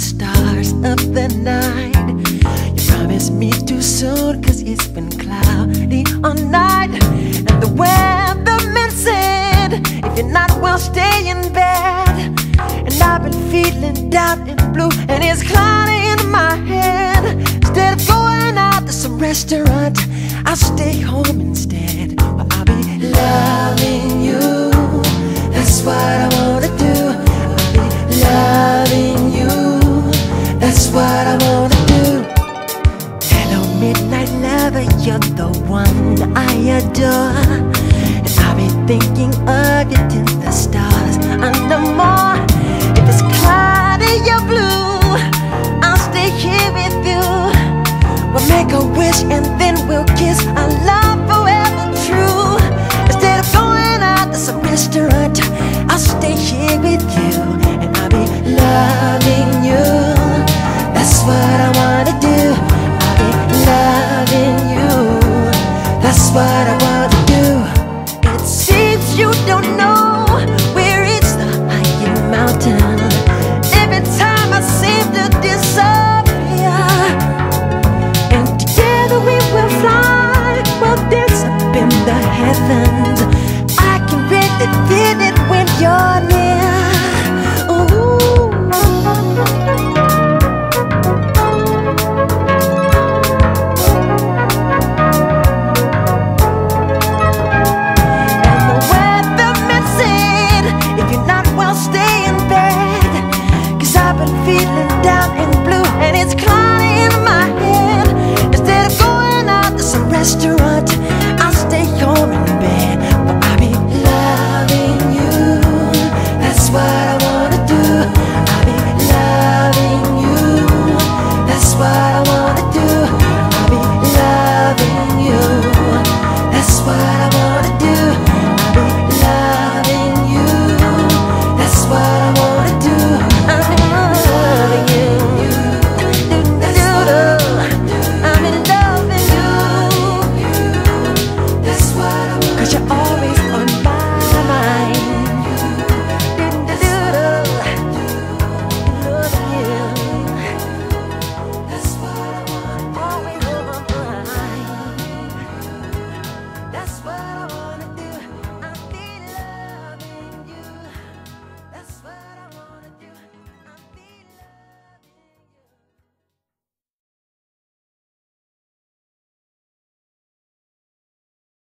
stars of the night. You promised me too soon, cause it's been cloudy all night. And the weatherman said, if you're not well, stay in bed. And I've been feeling down and blue, and it's cloudy in my head. Instead of going out to some restaurant, I'll stay home instead. Well, I'll be loving you. That's what I midnight lover, you're the one I adore. And I'll be thinking of you till the stars under more. If it's cloudy or blue, I'll stay here with you. We'll make a wish and then we'll kiss. Our love forever true. Instead of going out to some restaurant, I'll stay here with you and I'll be loving you. I do. It seems you don't know where it's the mountain. Every time I seem to disappear. And together we will fly, we'll dance up in the heavens. I can really feel it when you're